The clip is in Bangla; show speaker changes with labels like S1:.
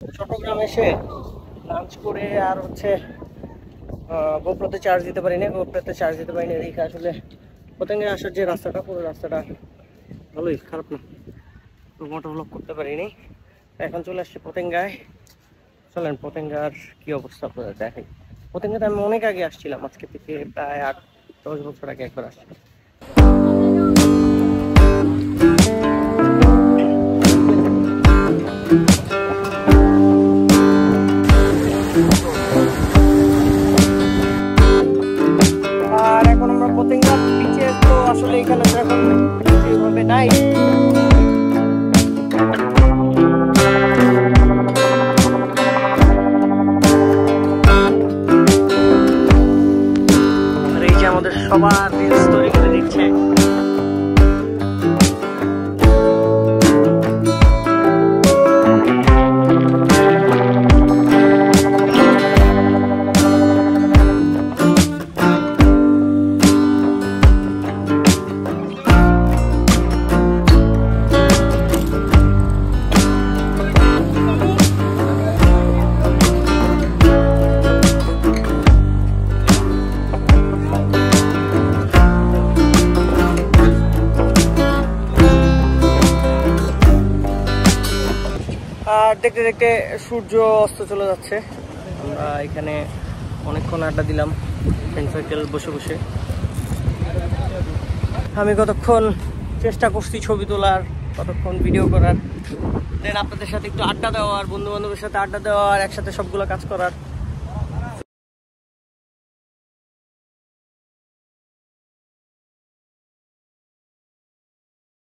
S1: চট্টগ্রাম এসে লাঞ্চ করে আর হচ্ছে গোপ্রতে চার্জ দিতে পারি না গোপ্রতে চার্জ দিতে পারি না এদিকে আসলে পতঙ্গে আসার যে রাস্তাটা, পুরো রাস্তাটা ভালোই খারাপ না। মোটো ব্লক করতে পারিনি। এখন চলে আসছি পতেঙ্গায় চলেন পতেঙ্গার কি অবস্থা আপনাদের দেখাই। পতেঙ্গাতে আমি অনেক আগে আসছিলাম আজকে থেকে প্রায় আট, দশ বছর আগে একবার আসছিলাম যে আমাদের সবার রিলস তৈরি করে দিচ্ছে। আর দেখতে দেখতে সূর্য অস্ত চলে যাচ্ছে। আমরা এখানে অনেকক্ষণ আড্ডা দিলাম ফ্রেন্ড সার্কেল বসে বসে। আমি কতক্ষণ চেষ্টা করছি ছবি তোলার, কতক্ষণ ভিডিও করার। দেন আপনাদের সাথে একটু আড্ডা দেওয়ার বন্ধু বান্ধবের সাথে আড্ডা দেওয়ার, একসাথে সবগুলো কাজ করার।